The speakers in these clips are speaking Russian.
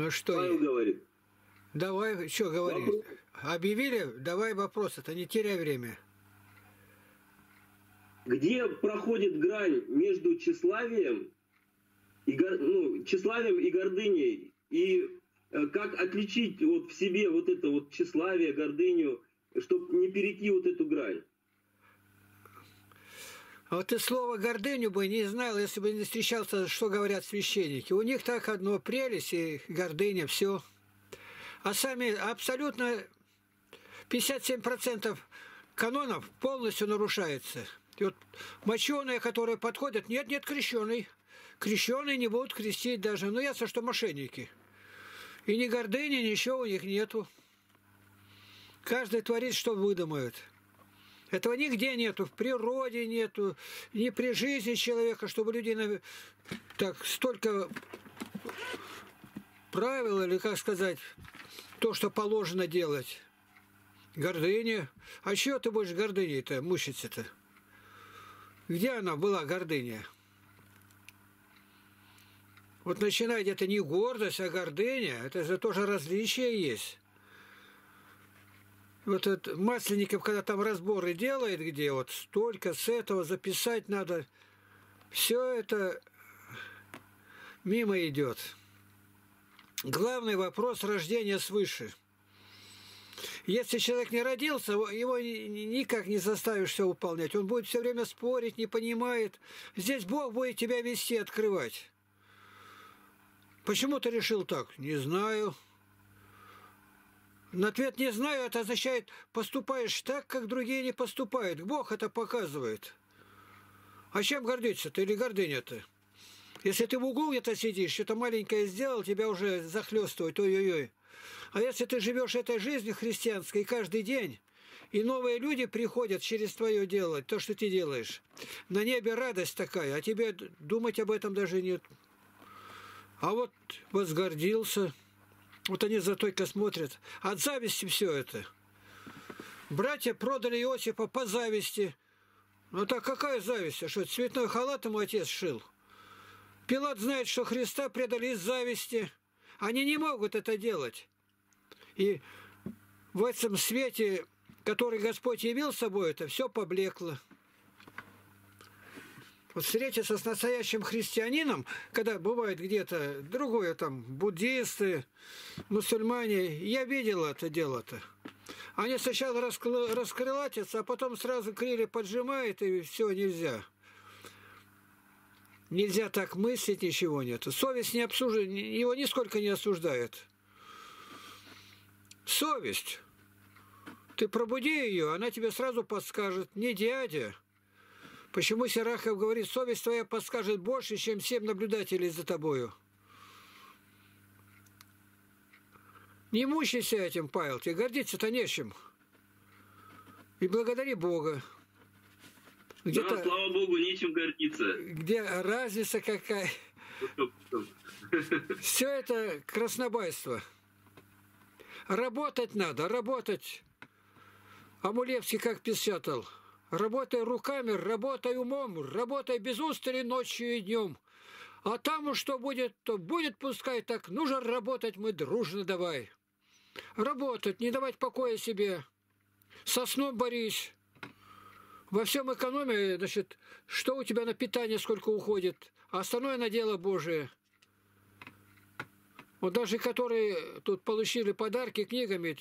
Ну что? Павел говорит. Давай, что говоришь? Вопрос. Объявили? Давай вопрос, это не теряй время. Где проходит грань между тщеславием и, гор- ну, тщеславием и гордыней? И э, как отличить вот в себе вот это вот тщеславие, гордыню, чтобы не перейти вот эту грань? А вот ты слово гордыню бы не знал, если бы не встречался, что говорят священники. У них так одно прелесть и гордыня, все. А сами абсолютно 57% канонов полностью нарушается. И вот моченые, которые подходят, нет, нет, крещеный. Крещеные не будут крестить даже. Ну, ясно, что мошенники. И ни гордыни, ничего у них нету. Каждый творит, что выдумает. Этого нигде нету, в природе нету, ни при жизни человека, чтобы люди так столько правил, или как сказать, то, что положено делать. Гордыня. А чего ты будешь гордыней-то, мучиться-то? Где она была, гордыня? Вот начинает это не гордость, а гордыня. Это же тоже различие есть. Вот этот Масленников, когда там разборы делает, где вот столько с этого записать надо, все это мимо идет. Главный вопрос рождения свыше. Если человек не родился, его ни- ни- никак не заставишь все выполнять. Он будет все время спорить, не понимает. Здесь Бог будет тебя вести, открывать. Почему ты решил так? Не знаю. На ответ «не знаю» это означает «поступаешь так, как другие не поступают». Бог это показывает. А чем гордиться-то или гордыня-то? Если ты в углу где-то сидишь, что-то маленькое сделал, тебя уже захлестывает, ой-ой-ой. А если ты живешь этой жизнью христианской каждый день, и новые люди приходят через твое дело, то, что ты делаешь, на небе радость такая, а тебе думать об этом даже нет. А вот возгордился, вот они за только смотрят. От зависти все это. Братья продали Иосифа по зависти. Ну так какая зависть? А что, цветной халат ему отец шил? Пилат знает, что Христа предали из зависти. Они не могут это делать. И в этом свете, который Господь явил собой, это все поблекло. Вот встретиться с настоящим христианином, когда бывает где-то другое, там, буддисты, мусульмане, я видел это дело-то. Они сначала раскры- раскрылатятся, а потом сразу крылья поджимают, и все, нельзя. Нельзя так мыслить, ничего нет. Совесть не обсуждает, его нисколько не осуждает. Совесть. Ты пробуди ее, она тебе сразу подскажет. Не дядя. Почему Серахов говорит, совесть твоя подскажет больше, чем семь наблюдателей за тобою? Не мучайся этим, Павел, тебе гордиться-то нечем. И благодари Бога. Да, Где-то, слава Богу, нечем гордиться. где разница какая. Все это краснобайство. Работать надо, работать. А Мулевский как печатал. Работай руками, работай умом, работай без устали ночью и днем. А там уж что будет, то будет пускай так. Нужно работать мы дружно давай. Работать, не давать покоя себе. Со сном борись. Во всем экономии, значит, что у тебя на питание, сколько уходит, а остальное на дело Божие. Вот даже которые тут получили подарки книгами,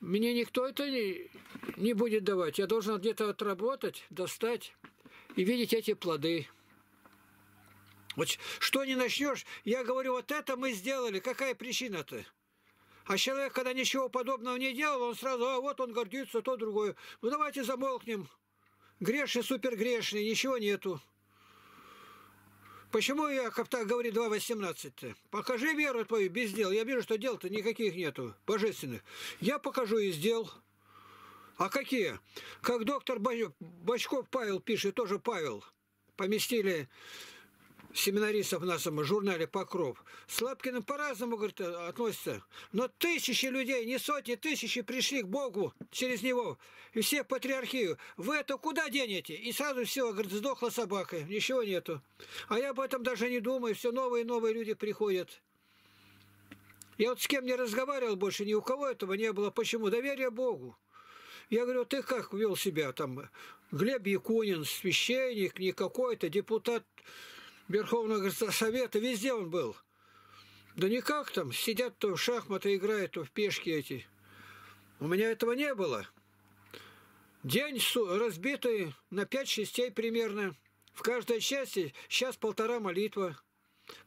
мне никто это не, не будет давать. Я должен где-то отработать, достать и видеть эти плоды. Вот что не начнешь, я говорю, вот это мы сделали, какая причина-то? А человек, когда ничего подобного не делал, он сразу, а вот он гордится, то другое. Ну давайте замолкнем. Грешный, супергрешный, ничего нету. Почему Яков так говорит 2.18-то? Покажи веру твою без дел. Я вижу, что дел-то никаких нету, божественных. Я покажу и сделал. А какие? Как доктор Бачков Павел пишет, тоже Павел. Поместили семинаристов в нашем журнале «Покров». С Лапкиным по-разному, говорит, относятся. Но тысячи людей, не сотни, тысячи пришли к Богу через него. И все в патриархию. Вы это куда денете? И сразу все, говорит, сдохла собака. Ничего нету. А я об этом даже не думаю. Все новые и новые люди приходят. Я вот с кем не разговаривал больше, ни у кого этого не было. Почему? Доверие Богу. Я говорю, ты как вел себя там? Глеб Якунин, священник, не какой-то, депутат Верховного Совета, везде он был. Да никак там, сидят то в шахматы играют, то в пешки эти. У меня этого не было. День разбитый на пять частей примерно. В каждой части сейчас полтора молитва.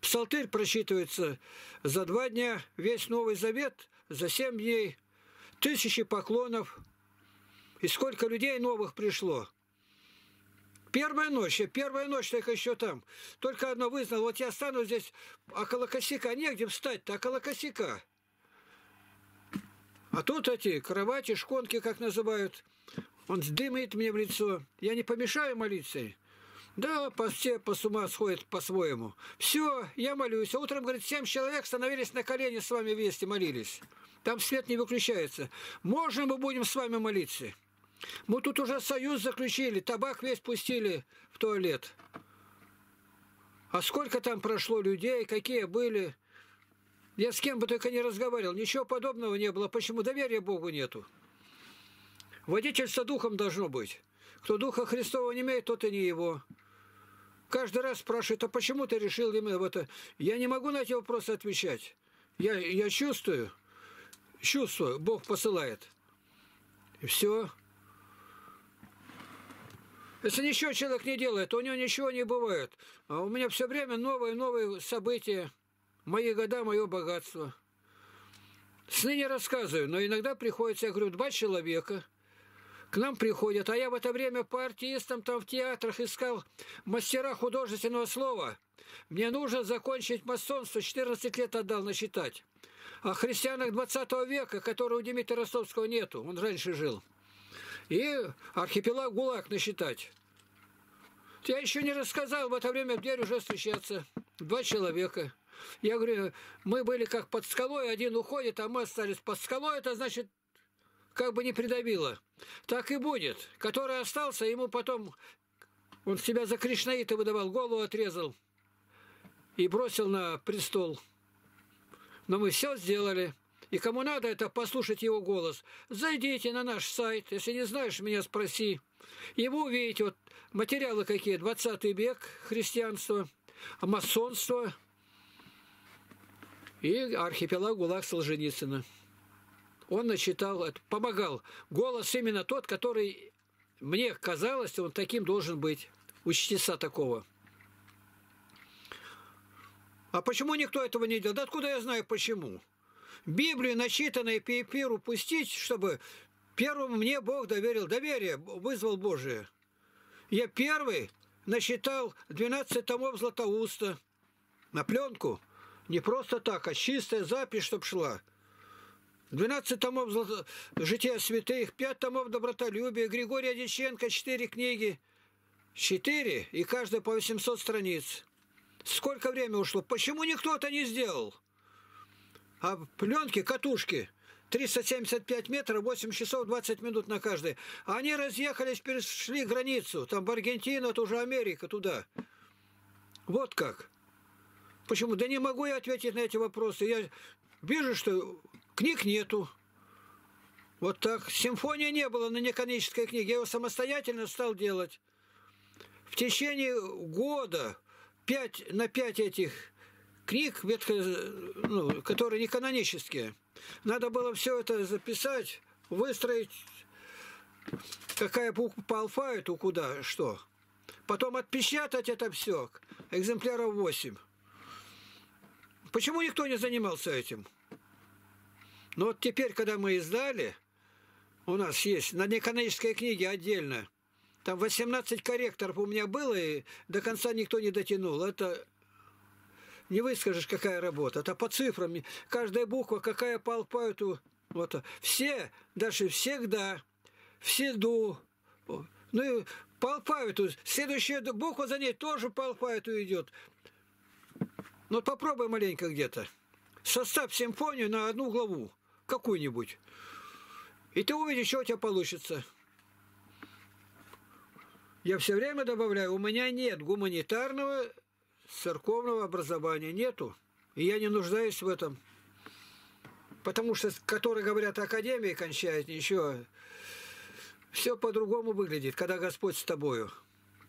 Псалтырь просчитывается за два дня, весь Новый Завет за семь дней. Тысячи поклонов. И сколько людей новых пришло. Первая ночь, первая ночь только еще там. Только одно вызнал, вот я стану здесь около косяка, негде встать-то, около косяка. А тут эти кровати, шконки, как называют, он дымит мне в лицо. Я не помешаю молиться? Да, по все по с ума сходят по-своему. Все, я молюсь. А утром, говорит, семь человек становились на колени с вами вместе, молились. Там свет не выключается. Можно мы будем с вами молиться? Мы тут уже союз заключили, табак весь пустили в туалет. А сколько там прошло людей, какие были? Я с кем бы только не разговаривал, ничего подобного не было. Почему доверия Богу нету? Водительство духом должно быть. Кто духа Христова не имеет, тот и не его. Каждый раз спрашивают, а почему ты решил именно в это? Я не могу на эти вопросы отвечать. Я, я чувствую, чувствую, Бог посылает. И все. Если ничего человек не делает, то у него ничего не бывает. А у меня все время новые новые события. Мои года, мое богатство. Сны не рассказываю, но иногда приходится, я говорю, два человека к нам приходят, а я в это время по артистам там в театрах искал мастера художественного слова. Мне нужно закончить масонство, 14 лет отдал насчитать. О христианах 20 века, которые у Дмитрия Ростовского нету, он раньше жил и архипелаг ГУЛАГ насчитать. Я еще не рассказал, в это время в дверь уже встречаться два человека. Я говорю, мы были как под скалой, один уходит, а мы остались под скалой, это значит, как бы не придавило. Так и будет. Который остался, ему потом, он себя за Кришнаита выдавал, голову отрезал и бросил на престол. Но мы все сделали. И кому надо это послушать его голос, зайдите на наш сайт, если не знаешь, меня спроси. И вы увидите вот материалы какие, 20 век, христианство, масонство и архипелаг ГУЛАГ Солженицына. Он начитал, помогал. Голос именно тот, который мне казалось, он таким должен быть, у такого. А почему никто этого не делал? Да откуда я знаю почему? Библию, начитанную по эфиру, пустить, чтобы первому мне Бог доверил доверие, вызвал Божие. Я первый насчитал 12 томов Златоуста на пленку. Не просто так, а чистая запись, чтоб шла. 12 томов. «Жития святых», 5 томов «Добротолюбия», Григория Диченко, 4 книги. 4, и каждая по 800 страниц. Сколько времени ушло? Почему никто это не сделал? А пленки, катушки, 375 метров, 8 часов 20 минут на каждой. Они разъехались, перешли границу. Там в Аргентину, это уже Америка, туда. Вот как. Почему? Да не могу я ответить на эти вопросы. Я вижу, что книг нету. Вот так. Симфония не было на неконической книге. Я его самостоятельно стал делать. В течение года 5 на 5 этих книг, ветко, ну, которые не канонические. Надо было все это записать, выстроить, какая буква по алфавиту, куда, что. Потом отпечатать это все, экземпляров 8. Почему никто не занимался этим? Но вот теперь, когда мы издали, у нас есть на неканонической книге отдельно, там 18 корректоров у меня было, и до конца никто не дотянул. Это не выскажешь, какая работа. Это по цифрам. Каждая буква, какая по алфавиту. Вот. Все, даже всегда, вседу. Ну и по алфавиту. Следующая буква за ней тоже по алфавиту идет. Ну попробуй маленько где-то. Составь симфонию на одну главу. Какую-нибудь. И ты увидишь, что у тебя получится. Я все время добавляю, у меня нет гуманитарного церковного образования нету. И я не нуждаюсь в этом. Потому что, которые говорят, академии кончают, ничего. Все по-другому выглядит, когда Господь с тобою.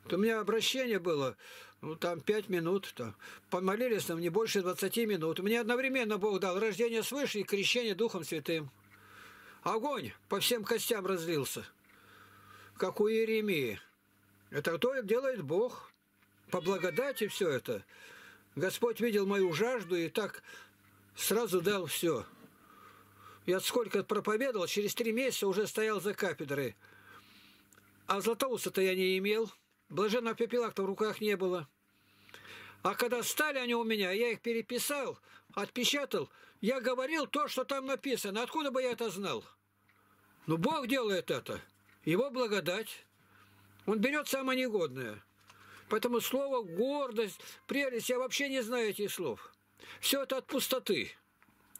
То у меня обращение было, ну, там, пять минут. то Помолились нам не больше 20 минут. Мне одновременно Бог дал рождение свыше и крещение Духом Святым. Огонь по всем костям разлился, как у Иеремии. Это то делает Бог. По благодати все это. Господь видел мою жажду и так сразу дал все. Я сколько проповедовал, через три месяца уже стоял за кафедрой. А Златоуста-то я не имел. Блаженного пепелакта в руках не было. А когда стали они у меня, я их переписал, отпечатал, я говорил то, что там написано. Откуда бы я это знал? Ну, Бог делает это. Его благодать. Он берет самое негодное. Поэтому слово гордость, прелесть, я вообще не знаю этих слов. Все это от пустоты.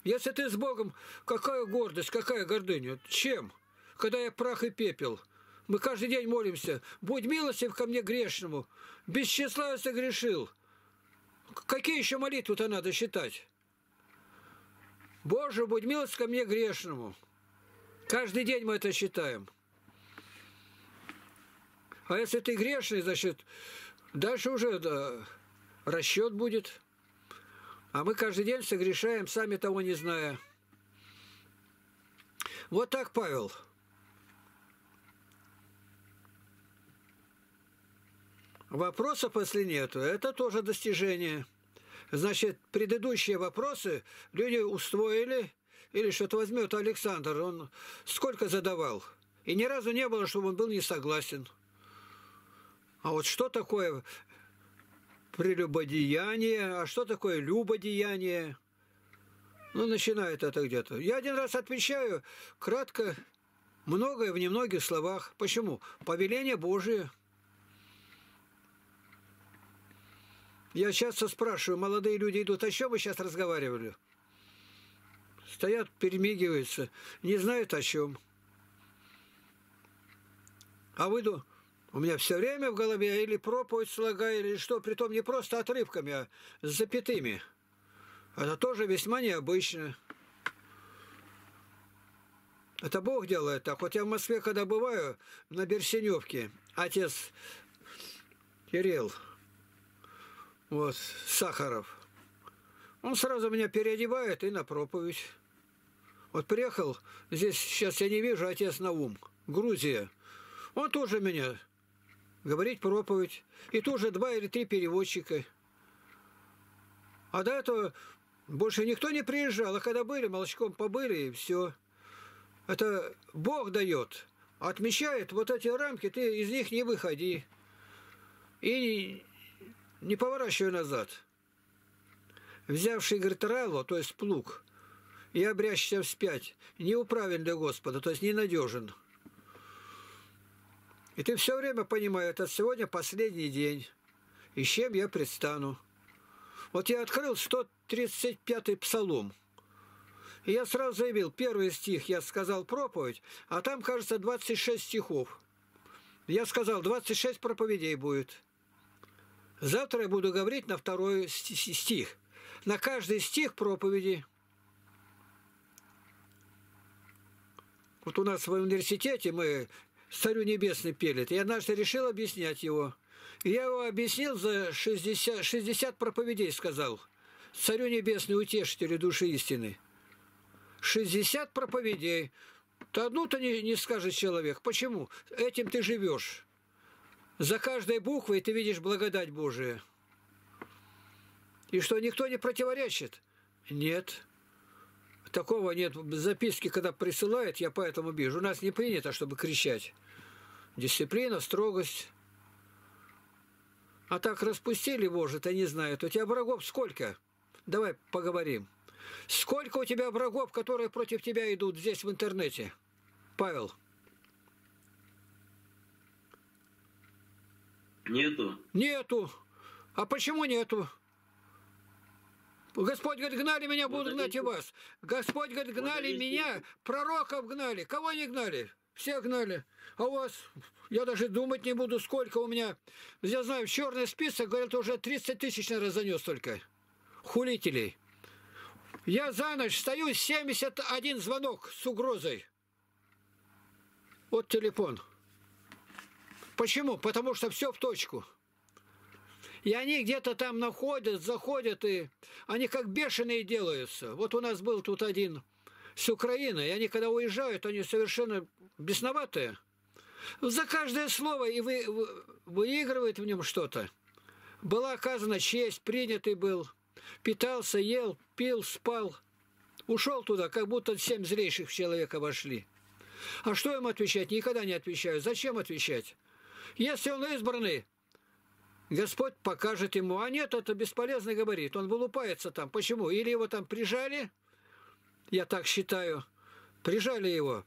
Если ты с Богом, какая гордость, какая гордыня? Чем? Когда я прах и пепел. Мы каждый день молимся. Будь милостив ко мне грешному. Без числа я согрешил. Какие еще молитвы-то надо считать? Боже, будь милостив ко мне грешному. Каждый день мы это считаем. А если ты грешный, значит, дальше уже да, расчет будет. А мы каждый день согрешаем, сами того не зная. Вот так, Павел. Вопросов, если нету, это тоже достижение. Значит, предыдущие вопросы люди устроили, или что-то возьмет Александр, он сколько задавал. И ни разу не было, чтобы он был не согласен. А вот что такое прелюбодеяние, а что такое любодеяние? Ну, начинает это где-то. Я один раз отвечаю кратко, многое в немногих словах. Почему? Повеление Божие. Я часто спрашиваю, молодые люди идут, о чем вы сейчас разговаривали? Стоят, перемигиваются, не знают о чем. А вы у меня все время в голове или проповедь слагаю, или что, притом не просто отрывками, а с запятыми. Это тоже весьма необычно. Это Бог делает так. Вот я в Москве, когда бываю, на Берсеневке, отец Кирилл, вот, Сахаров, он сразу меня переодевает и на проповедь. Вот приехал, здесь сейчас я не вижу, отец Наум, Грузия. Он тоже меня говорить проповедь. И тоже два или три переводчика. А до этого больше никто не приезжал. А когда были, молочком побыли, и все. Это Бог дает. Отмечает вот эти рамки, ты из них не выходи. И не поворачивай назад. Взявший, говорит, рало, то есть плуг, и обрящся вспять, неуправен для Господа, то есть ненадежен. И ты все время понимаешь, это сегодня последний день. И с чем я предстану? Вот я открыл 135-й псалом. И я сразу заявил, первый стих я сказал проповедь, а там, кажется, 26 стихов. Я сказал, 26 проповедей будет. Завтра я буду говорить на второй стих. На каждый стих проповеди. Вот у нас в университете мы Царю Небесный пели. Я однажды решил объяснять его. И я его объяснил за 60, 60 проповедей, сказал. Царю Небесный, утешителю души истины. 60 проповедей. То одну-то не, не скажет человек. Почему? Этим ты живешь. За каждой буквой ты видишь благодать Божия. И что, никто не противоречит? Нет. Такого нет. Записки, когда присылают, я поэтому вижу. У нас не принято, чтобы кричать. Дисциплина, строгость. А так распустили, может, я не знаю. У тебя врагов сколько? Давай поговорим. Сколько у тебя врагов, которые против тебя идут здесь в интернете? Павел. Нету. Нету. А почему нету? Господь говорит, гнали меня, будут гнать и вас. Господь говорит, гнали меня, пророков гнали. Кого не гнали? Всех гнали. А у вас, я даже думать не буду, сколько у меня. Я знаю, в черный список, говорят, уже 30 тысяч, наверное, занес только. Хулителей. Я за ночь стою, 71 звонок с угрозой. Вот телефон. Почему? Потому что все в точку. И они где-то там находят, заходят, и они как бешеные делаются. Вот у нас был тут один с Украины, и они когда уезжают, они совершенно бесноватые. За каждое слово и вы, вы, выигрывает в нем что-то. Была оказана честь, принятый был, питался, ел, пил, спал. Ушел туда, как будто семь злейших человека вошли. А что им отвечать? Никогда не отвечаю. Зачем отвечать? Если он избранный, Господь покажет ему. А нет, это бесполезно говорит. Он вылупается там. Почему? Или его там прижали, я так считаю, прижали его.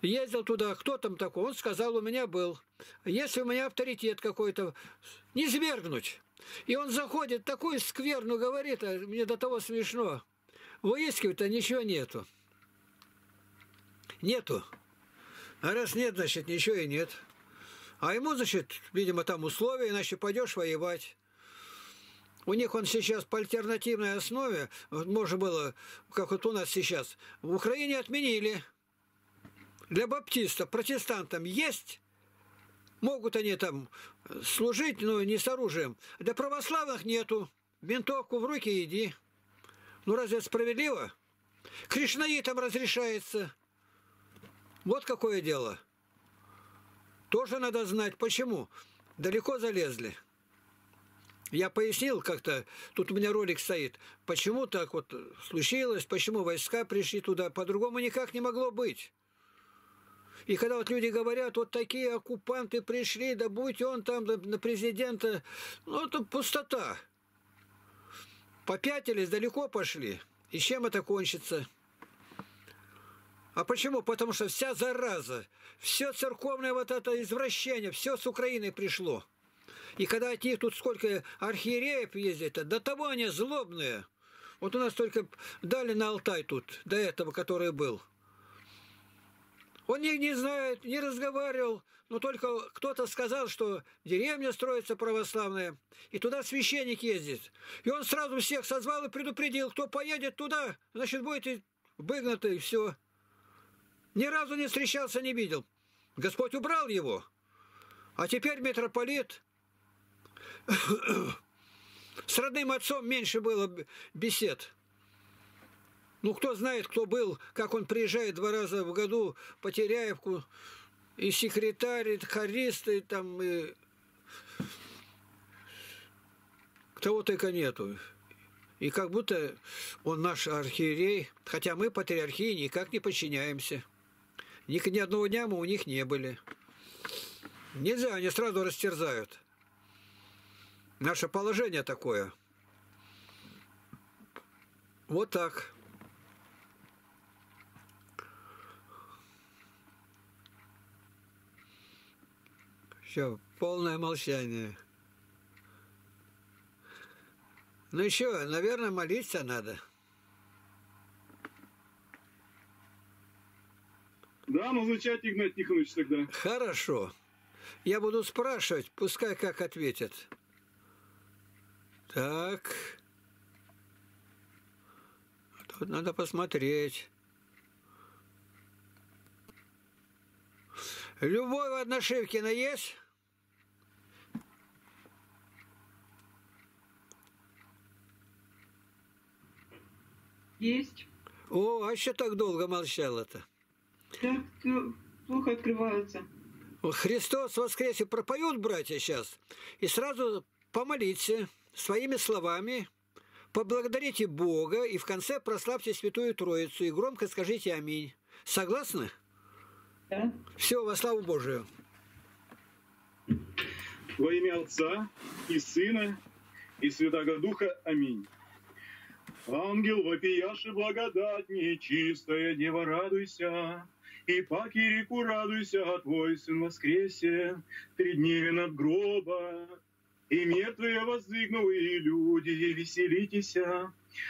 Ездил туда, кто там такой? Он сказал, у меня был. Если у меня авторитет какой-то, не свергнуть. И он заходит, такую скверну говорит, а мне до того смешно. Выискивать-то ничего нету. Нету. А раз нет, значит, ничего и нет. А ему, значит, видимо, там условия, иначе пойдешь воевать. У них он сейчас по альтернативной основе, можно было, как вот у нас сейчас, в Украине отменили. Для баптистов, протестантам есть, могут они там служить, но не с оружием. Для православных нету. Винтовку в руки иди. Ну разве справедливо? Кришнаитам разрешается. Вот какое дело. Тоже надо знать, почему. Далеко залезли. Я пояснил как-то, тут у меня ролик стоит, почему так вот случилось, почему войска пришли туда, по-другому никак не могло быть. И когда вот люди говорят, вот такие оккупанты пришли, да будь он там на президента, ну это пустота. Попятились, далеко пошли. И чем это кончится? А почему? Потому что вся зараза, все церковное вот это извращение, все с Украины пришло. И когда от них тут сколько архиереев ездит, до того они злобные. Вот у нас только дали на Алтай тут, до этого, который был. Он их не знает, не разговаривал, но только кто-то сказал, что деревня строится православная, и туда священник ездит. И он сразу всех созвал и предупредил, кто поедет туда, значит, будете выгнаты, и все. Ни разу не встречался, не видел. Господь убрал его. А теперь митрополит с родным отцом меньше было бесед. Ну, кто знает, кто был, как он приезжает два раза в году по Теряевку, и секретарь, и хорист, и там, и... Того только нету. И как будто он наш архиерей, хотя мы патриархии никак не подчиняемся. Ни, ни одного дня мы у них не были. Нельзя, они сразу растерзают. Наше положение такое. Вот так. Все, полное молчание. Ну еще, наверное, молиться надо. Да, назначать Игнат Тихонович тогда. Хорошо. Я буду спрашивать, пускай как ответят. Так. Тут надо посмотреть. Любовь Одношивкина есть? Есть. О, а что так долго молчала-то? Так плохо открываются. Христос воскресе пропоют, братья, сейчас, и сразу помолиться своими словами, поблагодарите Бога и в конце прославьте Святую Троицу и громко скажите «Аминь». Согласны? Да. Все, во славу Божию. Во имя Отца и Сына и Святого Духа. Аминь. Ангел вопияши благодать нечистая, Дева радуйся, и по кирику радуйся, Твой Сын воскресе, три дни над гроба, и мертвые воздвигнул, и люди, веселитесь,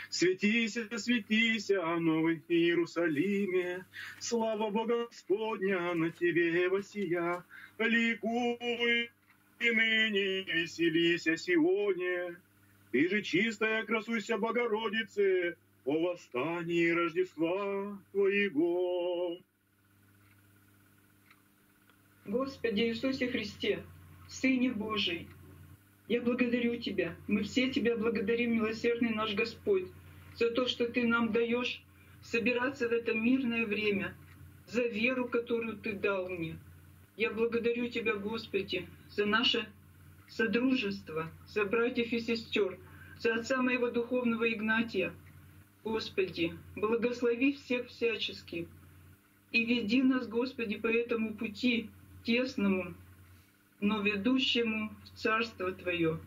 Светися, светися, новый Иерусалиме, слава Бога Господня на тебе восия, ликуй и ныне веселися сегодня. Ты же чистая, красуйся, Богородице, о восстании Рождества Твоего. Господи Иисусе Христе, Сыне Божий, я благодарю Тебя. Мы все Тебя благодарим, милосердный наш Господь, за то, что Ты нам даешь собираться в это мирное время, за веру, которую Ты дал мне. Я благодарю Тебя, Господи, за наше содружество, за братьев и сестер, за отца моего духовного Игнатия. Господи, благослови всех всячески и веди нас, Господи, по этому пути тесному, но ведущему в Царство Твое.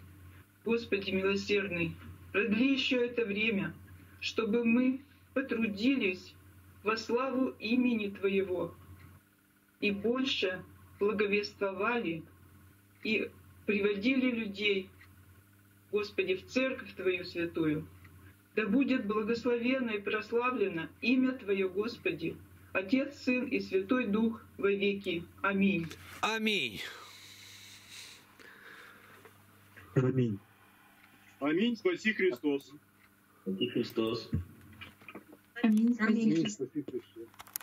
Господи милосердный, продли еще это время, чтобы мы потрудились во славу имени Твоего и больше благовествовали и приводили людей, Господи, в церковь Твою святую. Да будет благословенно и прославлено имя Твое, Господи, Отец, Сын и Святой Дух во веки. Аминь. Аминь. Аминь. Аминь, спаси Христос. И Христос. Аминь. Аминь. Спаси Христос.